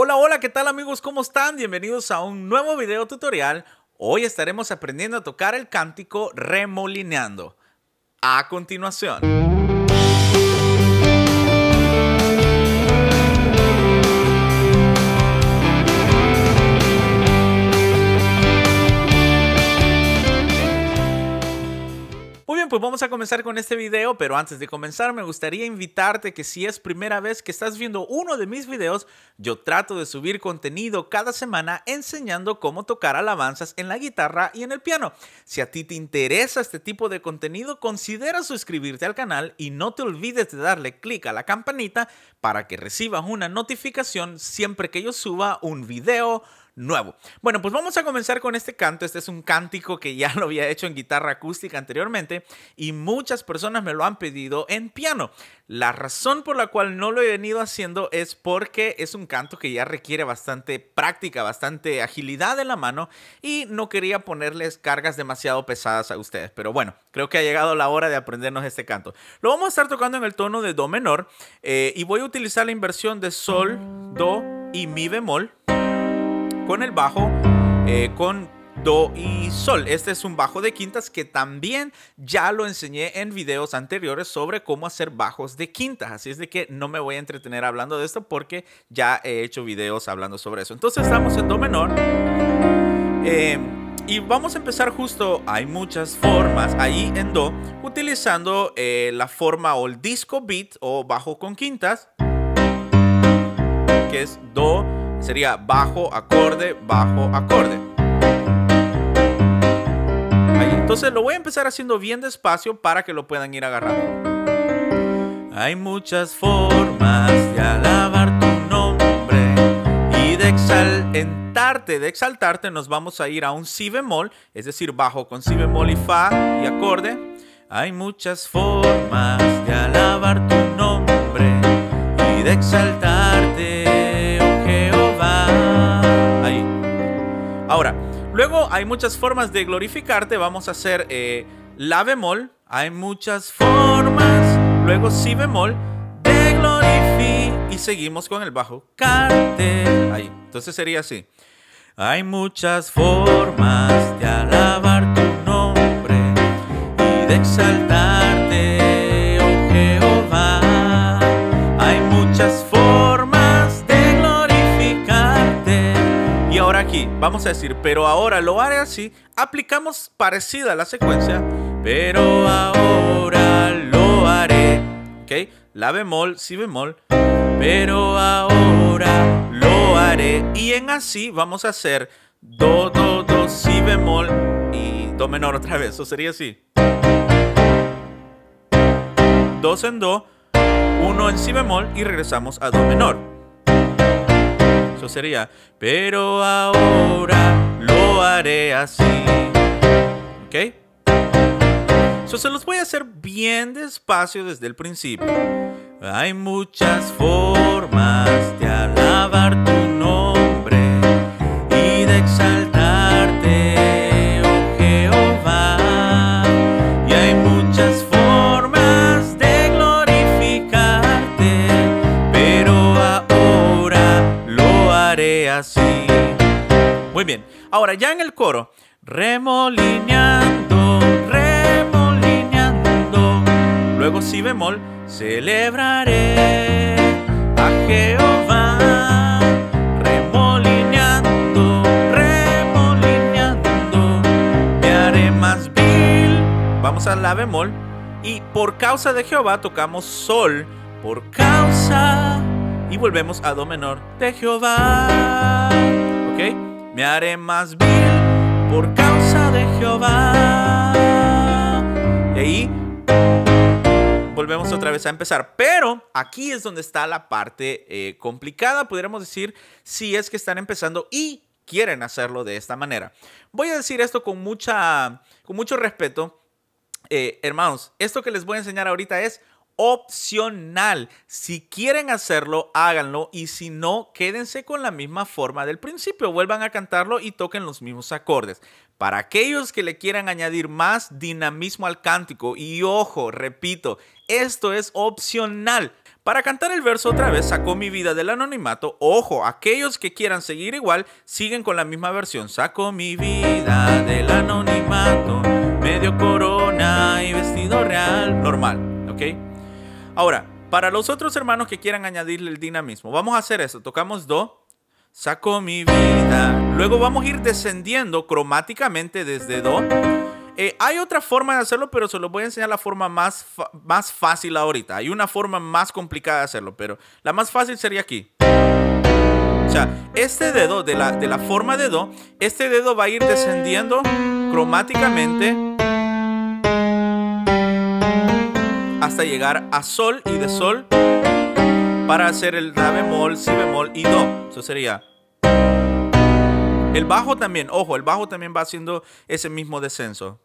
Hola, hola, ¿qué tal amigos? ¿Cómo están? Bienvenidos a un nuevo video tutorial. Hoy estaremos aprendiendo a tocar el cántico remolineando. A continuación. Pues vamos a comenzar con este video, pero antes de comenzar me gustaría invitarte que si es primera vez que estás viendo uno de mis videos, yo trato de subir contenido cada semana enseñando cómo tocar alabanzas en la guitarra y en el piano. Si a ti te interesa este tipo de contenido, considera suscribirte al canal y no te olvides de darle clic a la campanita para que recibas una notificación siempre que yo suba un video nuevo. Bueno, pues vamos a comenzar con este canto. Este es un cántico que ya lo había hecho en guitarra acústica anteriormente y muchas personas me lo han pedido en piano. La razón por la cual no lo he venido haciendo es porque es un canto que ya requiere bastante práctica, bastante agilidad en la mano y no quería ponerles cargas demasiado pesadas a ustedes. Pero bueno, creo que ha llegado la hora de aprendernos este canto. Lo vamos a estar tocando en el tono de Do menor eh, y voy a utilizar la inversión de Sol, Do y Mi bemol con el bajo, eh, con Do y Sol. Este es un bajo de quintas que también ya lo enseñé en videos anteriores sobre cómo hacer bajos de quintas. Así es de que no me voy a entretener hablando de esto porque ya he hecho videos hablando sobre eso. Entonces estamos en Do menor. Em, y vamos a empezar justo, hay muchas formas ahí en Do, utilizando eh, la forma o el disco beat o bajo con quintas, que es Do, sería bajo, acorde, bajo, acorde. Entonces lo voy a empezar haciendo bien despacio para que lo puedan ir agarrando. Hay muchas formas de alabar tu nombre y de exaltarte. De exaltarte nos vamos a ir a un si bemol, es decir, bajo con si bemol y fa y acorde. Hay muchas formas de alabar tu nombre y de exaltarte. Luego hay muchas formas de glorificarte. Vamos a hacer eh, la bemol. Hay muchas formas. Luego si bemol de glorificar. Y seguimos con el bajo. Carte. Ahí. Entonces sería así. Hay muchas formas de alabar tu nombre y de exaltarte, vamos a decir, pero ahora lo haré así, aplicamos parecida a la secuencia, pero ahora lo haré, ¿ok? La bemol, si bemol, pero ahora lo haré. Y en así vamos a hacer do, do, do, si bemol y do menor otra vez, eso sería así. Dos en do, uno en si bemol y regresamos a do menor. Eso sería, pero ahora lo haré así. ¿Ok? Eso se los voy a hacer bien despacio desde el principio. Hay muchas formas de alabar Ahora ya en el coro. Remolineando, remolineando. Luego si bemol. Celebraré a Jehová. Remolineando, remolineando. Me haré más vil. Vamos a la bemol. Y por causa de Jehová tocamos sol. Por causa y volvemos a Do menor de Jehová. ¿Ok? Me haré más vil por causa de Jehová. Y ahí volvemos otra vez a empezar. Pero aquí es donde está la parte eh, complicada, podríamos decir, si es que están empezando y quieren hacerlo de esta manera. Voy a decir esto con, mucha, con mucho respeto. Eh, hermanos, esto que les voy a enseñar ahorita es opcional. Si quieren hacerlo, háganlo y si no, quédense con la misma forma del principio. Vuelvan a cantarlo y toquen los mismos acordes. Para aquellos que le quieran añadir más dinamismo al cántico, y ojo, repito, esto es opcional. Para cantar el verso otra vez, sacó mi vida del anonimato. Ojo, aquellos que quieran seguir igual, siguen con la misma versión. Sacó mi vida del anonimato, medio corona y vestido real. Normal, ¿ok? Ahora, para los otros hermanos que quieran añadirle el dinamismo, vamos a hacer eso. Tocamos Do, saco mi vida. Luego vamos a ir descendiendo cromáticamente desde Do. Eh, hay otra forma de hacerlo, pero se lo voy a enseñar la forma más, más fácil ahorita. Hay una forma más complicada de hacerlo, pero la más fácil sería aquí. O sea, este dedo de la, de la forma de Do, este dedo va a ir descendiendo cromáticamente hasta llegar a Sol y de Sol para hacer el La bemol, Si bemol y Do. Eso sería. El bajo también, ojo, el bajo también va haciendo ese mismo descenso.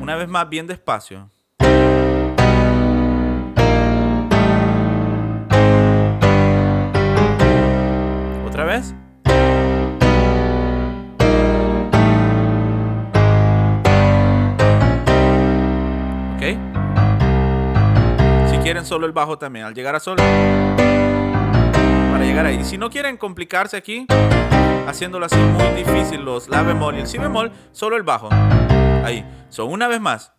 Una vez más, bien despacio. Solo el bajo también, al llegar a sol. Para llegar ahí. Si no quieren complicarse aquí, haciéndolo así muy difícil, los la bemol y el si bemol, solo el bajo. Ahí. Son una vez más.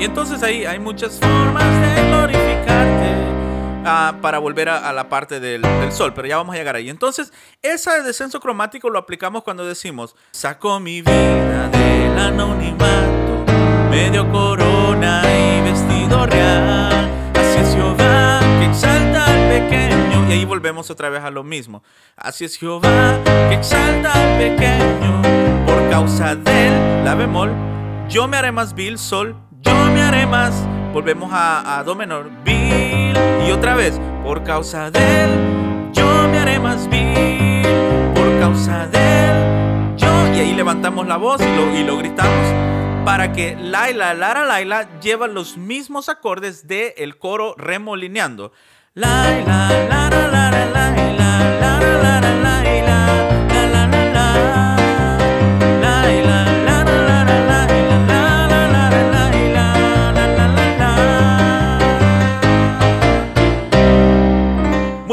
Y entonces ahí hay muchas formas de glorificarte ah, para volver a, a la parte del, del sol, pero ya vamos a llegar ahí. Entonces, ese descenso cromático lo aplicamos cuando decimos, saco mi vida del anonimato, medio corona y vestido real. Así es Jehová que exalta al pequeño. Y ahí volvemos otra vez a lo mismo. Así es Jehová que exalta al pequeño por causa del la bemol. Yo me haré más vil, sol, yo me haré más. Volvemos a, a do menor, vil. Y otra vez, por causa de él, yo me haré más vil. Por causa de él, yo. Y ahí levantamos la voz y lo, y lo gritamos. Para que Laila, Lara, Laila lleva los mismos acordes del el coro remolineando. Laila, Lara, Lara, Laila, Lara, Lara, Laila,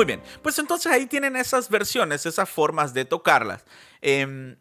Bien, pues entonces ahí tienen esas versiones, esas formas de tocarlas. Em,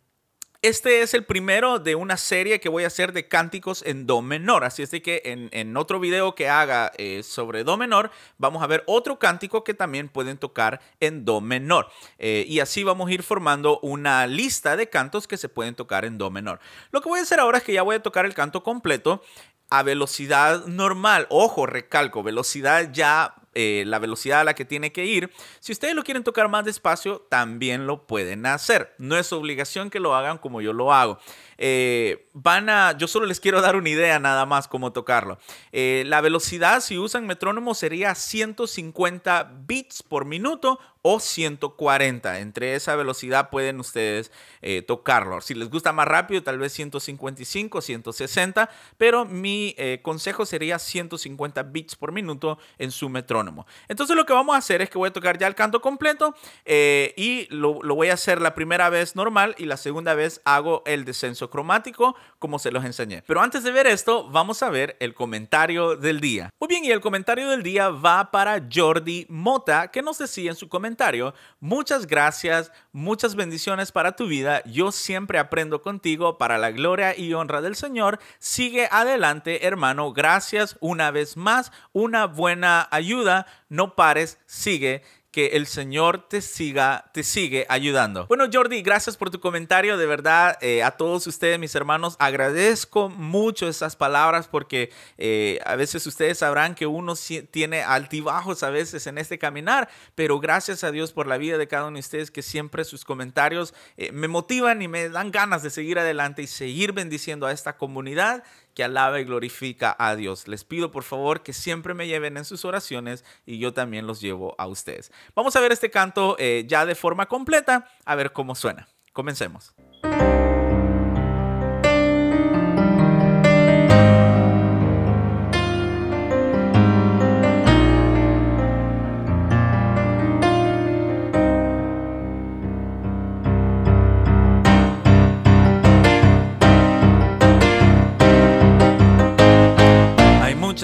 este es el primero de una serie que voy a hacer de cánticos en Do menor. Así es de que en, en otro video que haga eh, sobre Do menor, vamos a ver otro cántico que también pueden tocar en Do menor. Eh, y así vamos a ir formando una lista de cantos que se pueden tocar en Do menor. Lo que voy a hacer ahora es que ya voy a tocar el canto completo a velocidad normal. Ojo, recalco, velocidad ya eh, la velocidad a la que tiene que ir. Si ustedes lo quieren tocar más despacio, también lo pueden hacer. No es obligación que lo hagan como yo lo hago. Eh, van a, yo solo les quiero dar una idea nada más cómo tocarlo. Eh, la velocidad, si usan metrónomo, sería 150 bits por minuto o 140. Entre esa velocidad pueden ustedes eh, tocarlo. Si les gusta más rápido, tal vez 155, 160, pero mi eh, consejo sería 150 bits por minuto en su metrónomo. Entonces lo que vamos a hacer es que voy a tocar ya el canto completo eh, y lo, lo voy a hacer la primera vez normal y la segunda vez hago el descenso cromático como se los enseñé. Pero antes de ver esto, vamos a ver el comentario del día. Muy bien, y el comentario del día va para Jordi Mota, que nos decía en su comentario, muchas gracias, muchas bendiciones para tu vida, yo siempre aprendo contigo para la gloria y honra del Señor. Sigue adelante, hermano, gracias una vez más, una buena ayuda, no pares, sigue que el Señor te siga, te sigue ayudando. Bueno, Jordi, gracias por tu comentario. De verdad, eh, a todos ustedes, mis hermanos, agradezco mucho esas palabras porque eh, a veces ustedes sabrán que uno tiene altibajos a veces en este caminar, pero gracias a Dios por la vida de cada uno de ustedes que siempre sus comentarios eh, me motivan y me dan ganas de seguir adelante y seguir bendiciendo a esta comunidad que alaba y glorifica a Dios. Les pido por favor que siempre me lleven en sus oraciones y yo también los llevo a ustedes. Vamos a ver este canto eh, ya de forma completa, a ver cómo suena. Comencemos.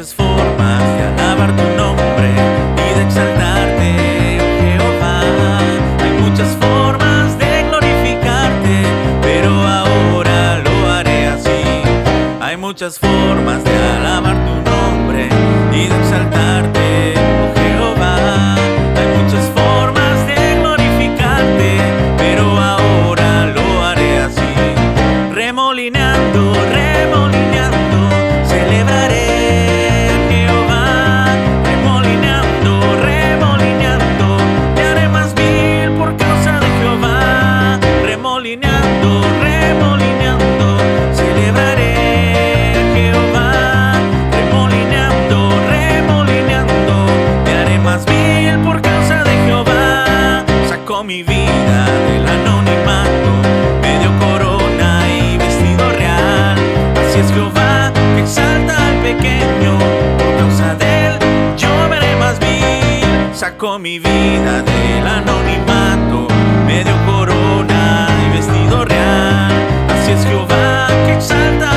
Muchas formas de alabar tu nombre y de exaltarte, oh Jehová. Hay muchas formas de glorificarte, pero ahora lo haré así. Hay muchas formas de alabar tu nombre y de exaltarte, oh Jehová. Hay muchas formas de glorificarte, pero ahora lo haré así. Remolinando, remolinando, celebraré Mi vida del anonimato, me dio corona y vestido real. Así es Jehová que exalta al pequeño, por causa de él yo veré más vil. Sacó mi vida del anonimato, me dio corona y vestido real. Así es Jehová que exalta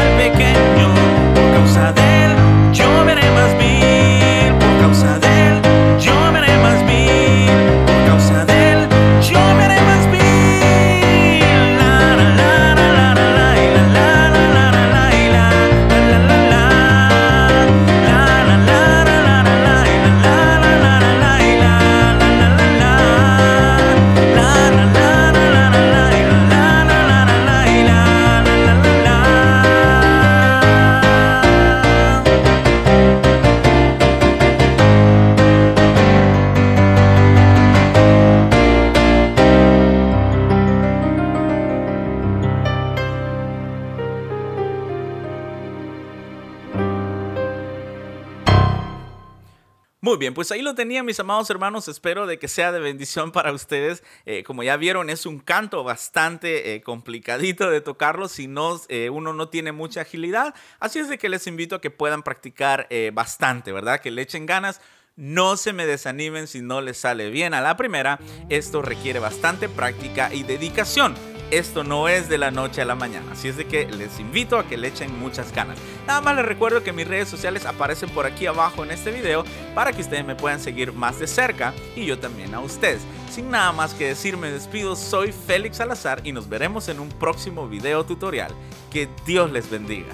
bien, pues ahí lo tenían mis amados hermanos, espero de que sea de bendición para ustedes. Eh, como ya vieron, es un canto bastante eh, complicadito de tocarlo si no, eh, uno no tiene mucha agilidad. Así es de que les invito a que puedan practicar bastante, ¿verdad? Que le echen ganas. No se me desanimen si no les sale bien a la primera. Esto requiere bastante práctica y dedicación. Esto no es de la noche a la mañana, así es de que les invito a que le echen muchas ganas. Nada más les recuerdo que mis redes sociales aparecen por aquí abajo en este video para que ustedes me puedan seguir más de cerca y yo también a ustedes. Sin nada más que decir, me despido, soy Félix Salazar y nos veremos en un próximo video tutorial. Que Dios les bendiga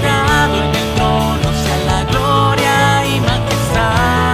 sentado en el trono sea la gloria y majestad.